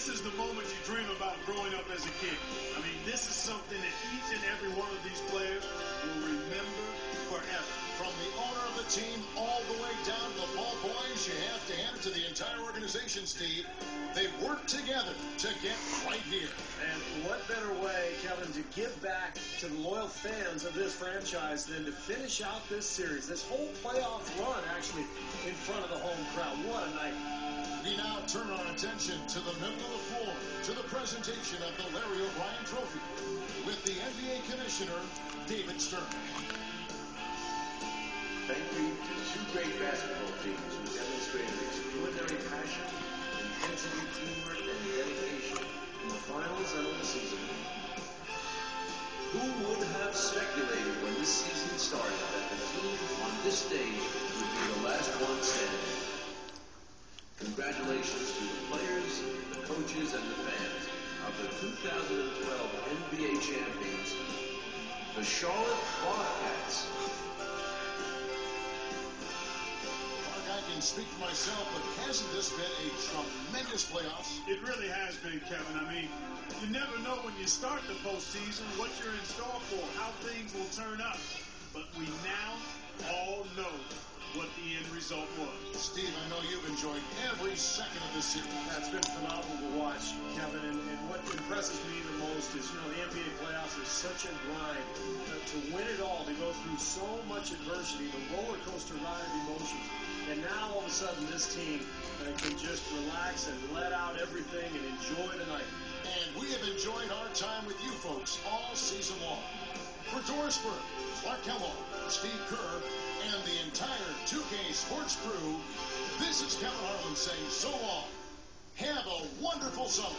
this is the moment you dream about growing up as a kid. I mean, this is something that each and every one of these players will remember forever. From the owner of the team all the way down to the ball boys, you have to hand it to the entire organization, Steve. They've worked together to get right here. And what better way, Kevin, to give back to the loyal fans of this franchise than to finish out this series, this whole playoff run, actually, in front of the home crowd. What a night. We now turn our attention to the middle of the floor, to the presentation of the Larry O'Brien Trophy, with the NBA Commissioner, David Stern. Thank you to two great basketball teams who demonstrated extraordinary passion, intensity, teamwork, and dedication in the finals and in the season. Who would have speculated when this season started that the team on this stage would be the last one standing? Coaches, and the fans of the 2012 NBA champions, the Charlotte Bobcats. Mark, I can speak for myself, but hasn't this been a tremendous playoffs? It really has been, Kevin. I mean, you never know when you start the postseason what you're in store for, how things will turn up. But we now all know what the end result was. Steve, I know you've enjoyed every second of this series. That's been phenomenal to watch, Kevin. And, and what impresses me the most is, you know, the NBA playoffs is such a grind. Uh, to win it all, to go through so much adversity, the roller coaster ride of emotions. And now all of a sudden, this team uh, can just relax and let out everything and enjoy the night. And we have enjoyed our time with you folks all season long. For Doris Burke, Clark Kellogg, Steve Kerr, and the entire 2K Sports crew, this is Kevin Harlan saying so long. Have a wonderful summer.